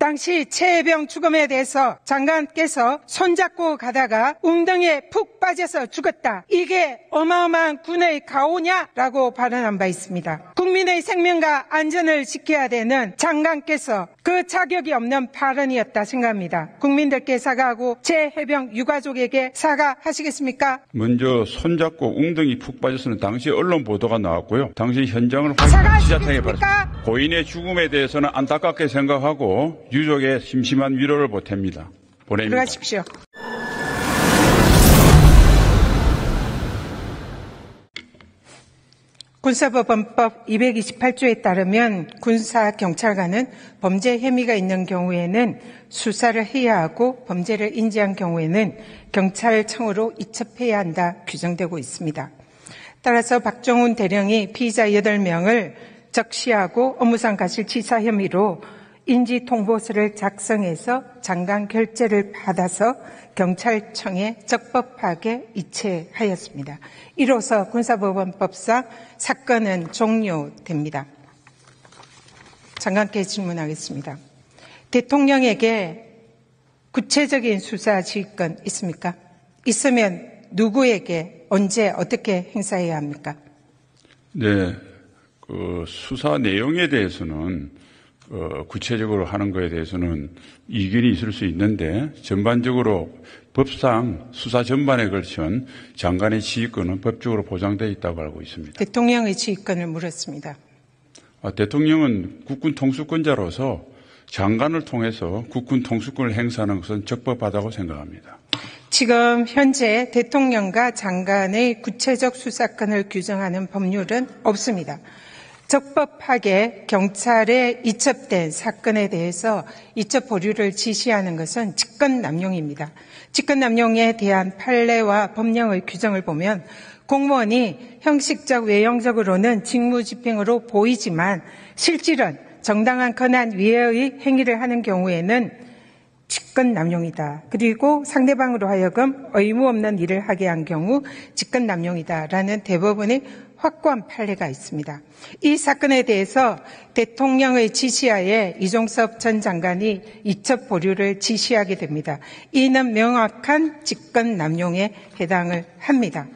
당시 최혜병 죽음에 대해서 장관께서 손잡고 가다가 웅덩이에 푹 빠져서 죽었다. 이게 어마어마한 군의 가오냐라고 발언한 바 있습니다. 국민의 생명과 안전을 지켜야 되는 장관께서 그 자격이 없는 발언이었다 생각합니다. 국민들께 사과하고 최해병 유가족에게 사과하시겠습니까? 먼저 손잡고 웅덩이 푹 빠졌으는 당시 언론 보도가 나왔고요. 당시 현장을 사과하시겠습니까? 지자체에 발생. 고인의 죽음에 대해서는 안타깝게 생각하고 유족의 심심한 위로를 보탭니다. 보냅니다. 들어가십시오. 군사법원법 228조에 따르면 군사 경찰관은 범죄 혐의가 있는 경우에는 수사를 해야 하고 범죄를 인지한 경우에는 경찰청으로 이첩해야 한다 규정되고 있습니다. 따라서 박정훈 대령이 피의자 8명을 적시하고 업무상 가실치사 혐의로 인지통보서를 작성해서 장관 결재를 받아서 경찰청에 적법하게 이체하였습니다. 이로써 군사법원법상 사건은 종료됩니다. 장관께 질문하겠습니다. 대통령에게 구체적인 수사 지휘권 있습니까? 있으면 누구에게 언제 어떻게 행사해야 합니까? 네, 그 수사 내용에 대해서는 어, 구체적으로 하는 것에 대해서는 이견이 있을 수 있는데 전반적으로 법상 수사 전반에 걸친 장관의 지휘권은 법적으로 보장되어 있다고 알고 있습니다. 대통령의 지휘권을 물었습니다. 아, 대통령은 국군 통수권자로서 장관을 통해서 국군 통수권을 행사하는 것은 적법하다고 생각합니다. 지금 현재 대통령과 장관의 구체적 수사권을 규정하는 법률은 없습니다. 적법하게 경찰에 이첩된 사건에 대해서 이첩 보류를 지시하는 것은 직권남용입니다. 직권남용에 대한 판례와 법령의 규정을 보면 공무원이 형식적 외형적으로는 직무집행으로 보이지만 실질은 정당한 권한 위에의 행위를 하는 경우에는 직권남용이다. 그리고 상대방으로 하여금 의무 없는 일을 하게 한 경우 직권남용이다라는 대법원의 확고한 판례가 있습니다. 이 사건에 대해서 대통령의 지시하에 이종섭 전 장관이 이첩 보류를 지시하게 됩니다. 이는 명확한 직권 남용에 해당을 합니다.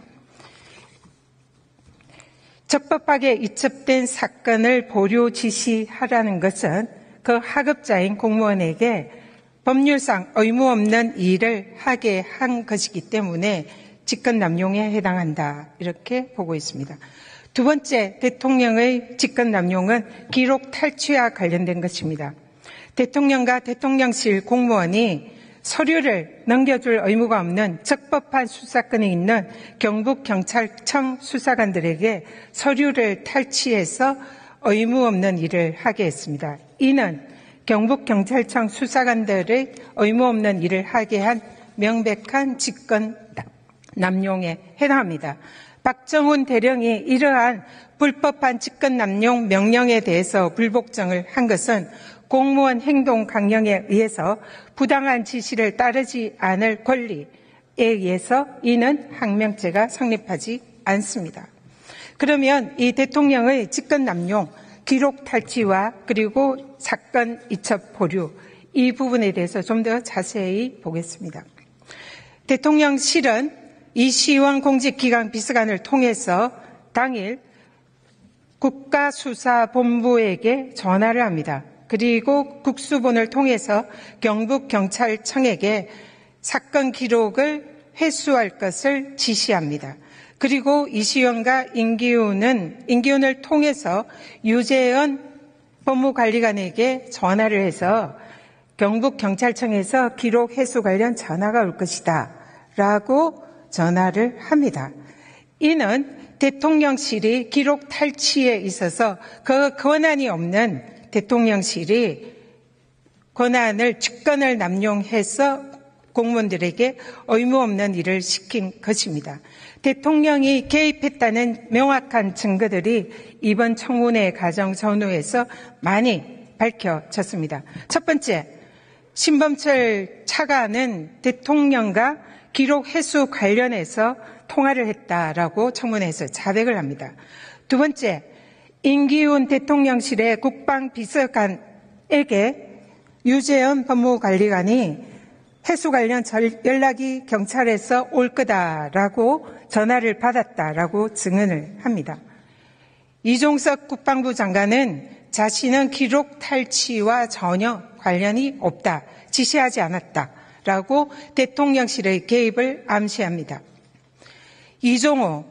적법하게 이첩된 사건을 보류 지시하라는 것은 그 하급자인 공무원에게 법률상 의무 없는 일을 하게 한 것이기 때문에 직권 남용에 해당한다. 이렇게 보고 있습니다. 두 번째, 대통령의 직권 남용은 기록 탈취와 관련된 것입니다. 대통령과 대통령실 공무원이 서류를 넘겨줄 의무가 없는 적법한 수사권이 있는 경북경찰청 수사관들에게 서류를 탈취해서 의무 없는 일을 하게 했습니다. 이는 경북경찰청 수사관들의 의무 없는 일을 하게 한 명백한 직권 남용에 해당합니다. 박정훈 대령이 이러한 불법한 직권 남용 명령에 대해서 불복종을 한 것은 공무원 행동 강령에 의해서 부당한 지시를 따르지 않을 권리에 의해서 이는 항명죄가 성립하지 않습니다. 그러면 이 대통령의 직권 남용, 기록 탈취와 그리고 사건 이첩 보류 이 부분에 대해서 좀 더 자세히 보겠습니다. 대통령실은 이 시원 공직기강 비서관을 통해서 당일 국가수사본부에게 전화를 합니다. 그리고 국수본을 통해서 경북경찰청에게 사건 기록을 회수할 것을 지시합니다. 그리고 이시원과 임기훈은 임기훈을 통해서 유재현 법무관리관에게 전화를 해서 경북경찰청에서 기록 회수 관련 전화가 올 것이다. 라고 전화를 합니다. 이는 대통령실이 기록 탈취에 있어서 그 권한이 없는 대통령실이 권한을 직권을 남용해서 공무원들에게 의무 없는 일을 시킨 것입니다. 대통령이 개입했다는 명확한 증거들이 이번 청문회 과정 전후에서 많이 밝혀졌습니다. 첫 번째, 신범철 차관은 대통령과 기록 회수 관련해서 통화를 했다라고 청문회에서 자백을 합니다. 두 번째, 임기훈 대통령실의 국방비서관에게 유재현 법무관리관이 해수 관련 절- 연락이 경찰에서 올 거다라고 전화를 받았다라고 증언을 합니다. 이종석 국방부 장관은 자신은 기록 탈취와 전혀 관련이 없다, 지시하지 않았다 라고 대통령실의 개입을 암시합니다. 이종호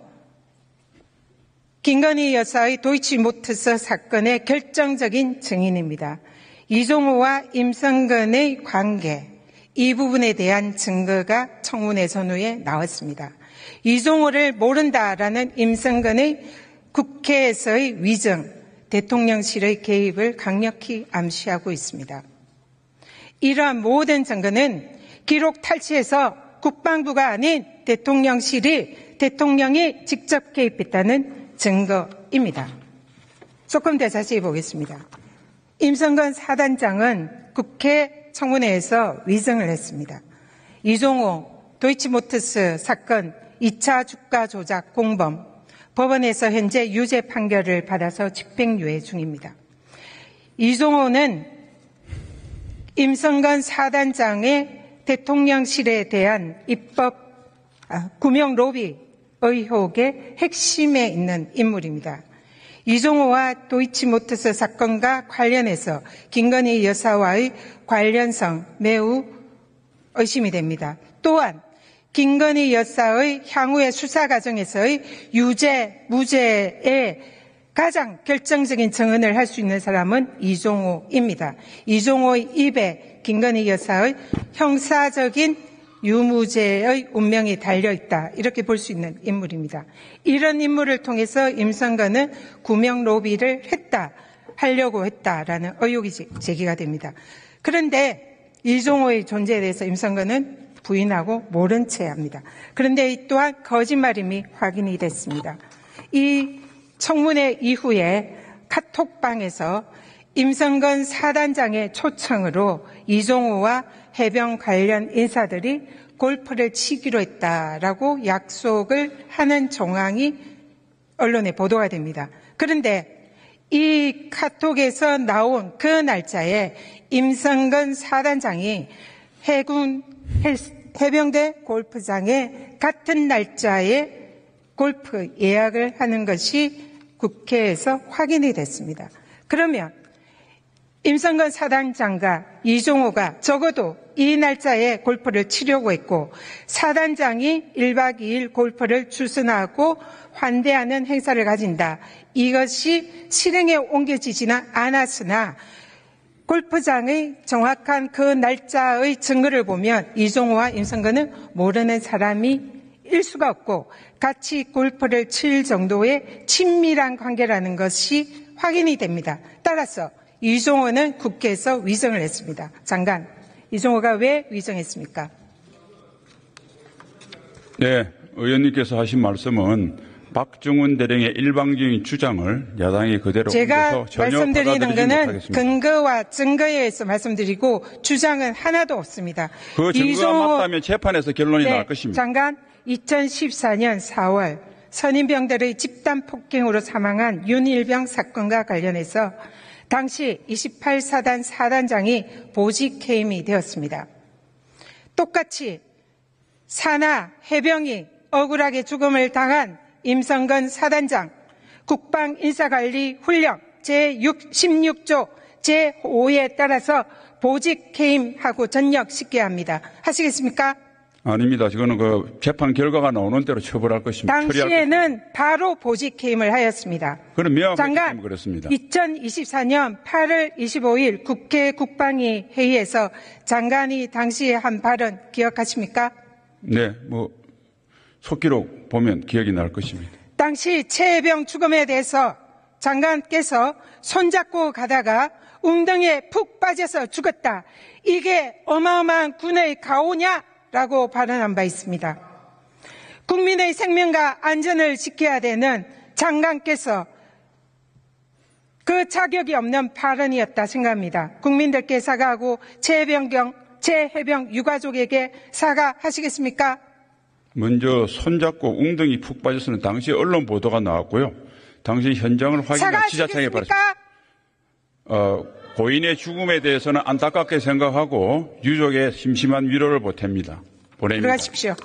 김건희 여사의 도이치모터스 사건의 결정적인 증인입니다. 이종호와 임성근의 관계, 이 부분에 대한 증거가 청문회 선후에 나왔습니다. 이종호를 모른다라는 임성근의 국회에서의 위증, 대통령실의 개입을 강력히 암시하고 있습니다. 이러한 모든 증거는 기록 탈취에서 국방부가 아닌 대통령실이 대통령이 직접 개입했다는 증거입니다. 조금 더 자세히 보겠습니다. 임성건 사단장은 국회 청문회에서 위증을 했습니다. 이종호 도이치모터스 사건 2차 주가 조작 공범 법원에서 현재 유죄 판결을 받아서 집행유예 중입니다. 이종호는 임성건 사단장의 대통령실에 대한 입법 아, 구명 로비 의혹의 핵심에 있는 인물입니다. 이종호와 도이치모터스 사건과 관련해서 김건희 여사와의 관련성 매우 의심이 됩니다. 또한 김건희 여사의 향후의 수사 과정에서의 유죄, 무죄에 가장 결정적인 증언을 할 수 있는 사람은 이종호입니다. 이종호의 입에 김건희 여사의 형사적인 유무죄의 운명이 달려있다. 이렇게 볼 수 있는 인물입니다. 이런 인물을 통해서 임성근은 구명 로비를 했다. 하려고 했다라는 의혹이 제- 제기가 됩니다. 그런데 이종호의 존재에 대해서 임성근은 부인하고 모른 채 합니다. 그런데 이 또한 거짓말임이 확인이 됐습니다. 이 청문회 이후에 카톡방에서 임성건 사단장의 초청으로 이종호와 해병 관련 인사들이 골프를 치기로 했다라고 약속을 하는 정황이 언론에 보도가 됩니다. 그런데 이 카톡에서 나온 그 날짜에 임성건 사단장이 해군 해병대 골프장에 같은 날짜에 골프 예약을 하는 것이 국회에서 확인이 됐습니다. 그러면 임성건 사단장과 이종호가 적어도 이 날짜에 골프를 치려고 했고 사단장이 1박 2일 골프를 주선하고 환대하는 행사를 가진다. 이것이 실행에 옮겨지지는 않았으나 골프장의 정확한 그 날짜의 증거를 보면 이종호와 임성근은 모르는 사람이 일 수가 없고 같이 골프를 칠 정도의 친밀한 관계라는 것이 확인이 됩니다. 따라서 이종호는 국회에서 위정을 했습니다. 장관, 이종호가 왜 위정했습니까? 네, 의원님께서 하신 말씀은 박정훈 대령의 일방적인 주장을 야당이 그대로 제가 말씀드리는 것은. 근거와 증거에 의해서 말씀드리고 주장은 하나도 없습니다. 그 증거가 이종호 맞다면 재판에서 결론이 네, 날 것입니다. 장관, 2014년 4월 선임병들의 집단 폭행으로 사망한 윤일병 사건과 관련해서 당시 28사단 사단장이 보직 해임이 되었습니다. 똑같이 산하 해병이 억울하게 죽음을 당한 임성건 사단장 국방인사관리 훈령 제16조 제5에 따라서 보직 해임하고 전역시켜야 합니다. 하시겠습니까? 아닙니다. 지금은 그 재판 결과가 나오는 대로 처벌할 것입니다. 당시에는 바로 보직 해임을 하였습니다. 그런 명확하기 장관, 때문에 그렇습니다. 2024년 8월 25일 국회 국방위 회의에서 장관이 당시에 한 발언 기억하십니까? 네, 뭐 속기록 보면 기억이 날 것입니다. 당시 최혜병 죽음에 대해서 장관께서 손잡고 가다가 웅덩이에 푹 빠져서 죽었다. 이게 어마어마한 군의 가오냐 라고 발언한 바 있습니다. 국민의 생명과 안전을 지켜야 되는 장관께서 그 자격이 없는 발언이었다 생각합니다. 국민들께 사과하고 최해병경, 최해병 유가족에게 사과하시겠습니까? 먼저 손잡고 웅덩이 푹 빠졌으는 당시 언론 보도가 나왔고요. 당시 현장을 확인한 지자체에 사과하시겠습니까? 어, 고인의 죽음에 대해서는 안타깝게 생각하고 유족의 심심한 위로를 보탭니다. 보냅니다. 들어가십시오.